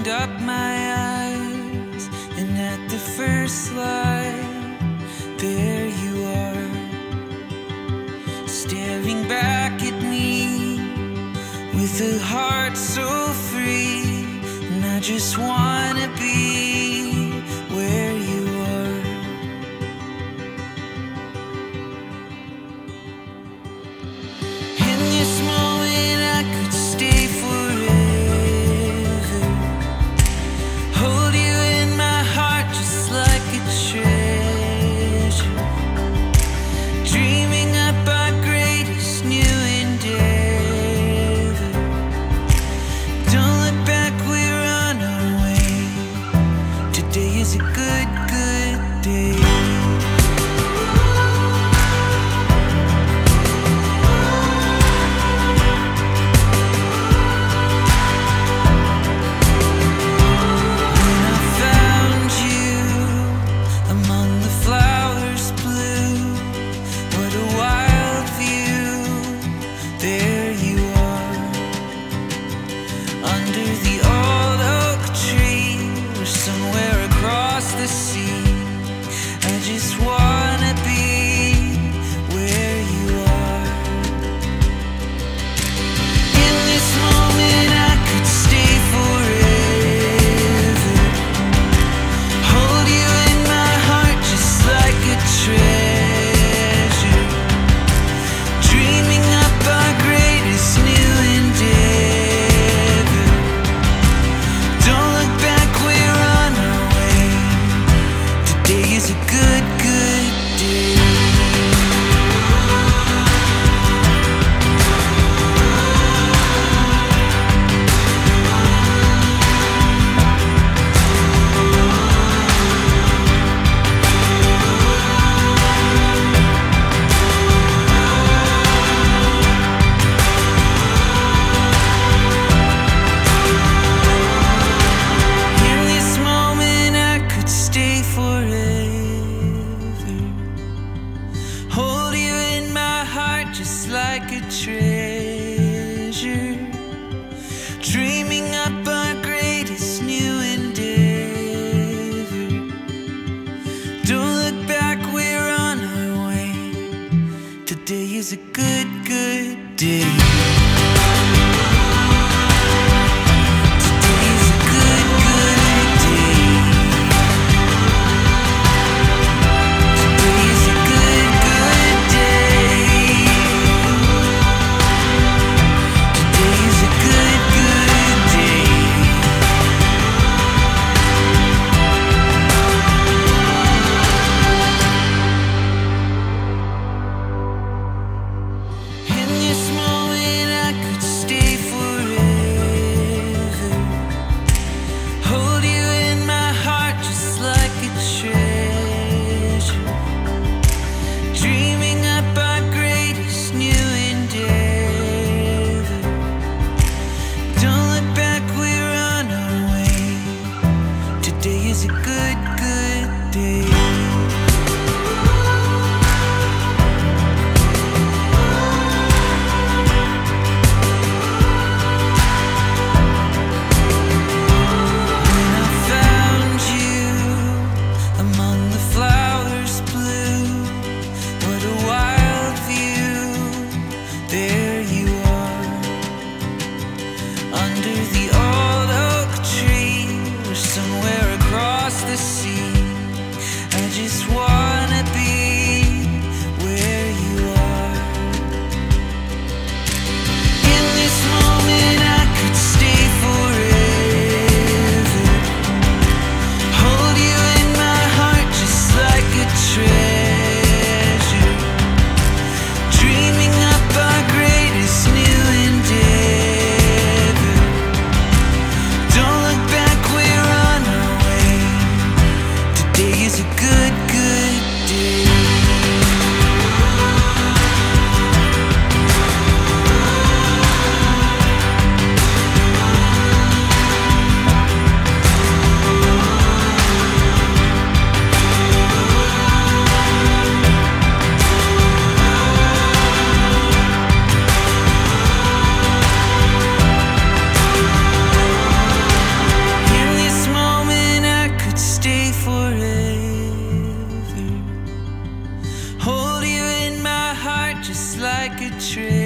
opened up my eyes, and at the first light, there you are, staring back at me with a heart so free, and I just wanna be. across the sea. I just walk. is a good, good day. day. forever. Hold you in my heart just like a tree.